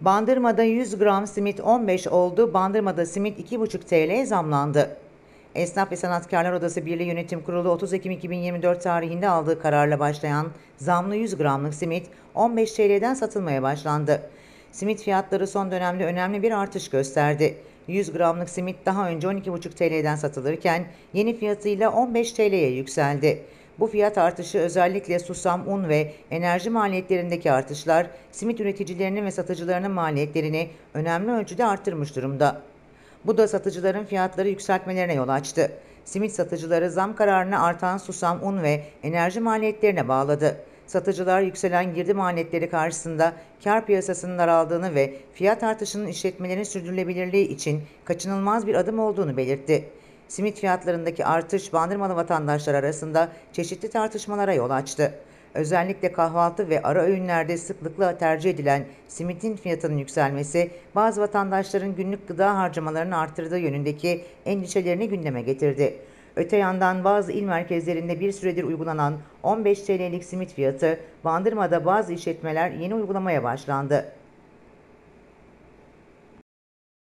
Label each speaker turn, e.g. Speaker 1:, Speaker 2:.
Speaker 1: Bandırma'da 100 gram simit 15 oldu. Bandırma'da simit 2,5 TL zamlandı. Esnaf ve Sanatkarlar Odası Birliği Yönetim Kurulu 30 Ekim 2024 tarihinde aldığı kararla başlayan zamlı 100 gramlık simit 15 TL'den satılmaya başlandı. Simit fiyatları son dönemde önemli bir artış gösterdi. 100 gramlık simit daha önce 12,5 TL'den satılırken yeni fiyatıyla 15 TL'ye yükseldi. Bu fiyat artışı özellikle susam, un ve enerji maliyetlerindeki artışlar simit üreticilerinin ve satıcılarının maliyetlerini önemli ölçüde arttırmış durumda. Bu da satıcıların fiyatları yükseltmelerine yol açtı. Simit satıcıları zam kararını artan susam, un ve enerji maliyetlerine bağladı. Satıcılar yükselen girdi maliyetleri karşısında kar piyasasının daraldığını ve fiyat artışının işletmelerin sürdürülebilirliği için kaçınılmaz bir adım olduğunu belirtti. Simit fiyatlarındaki artış bandırmalı vatandaşlar arasında çeşitli tartışmalara yol açtı. Özellikle kahvaltı ve ara öğünlerde sıklıkla tercih edilen simitin fiyatının yükselmesi bazı vatandaşların günlük gıda harcamalarını arttırdığı yönündeki endişelerini gündeme getirdi. Öte yandan bazı il merkezlerinde bir süredir uygulanan 15 TL'lik simit fiyatı Bandırma'da bazı işletmeler yeni uygulamaya başlandı.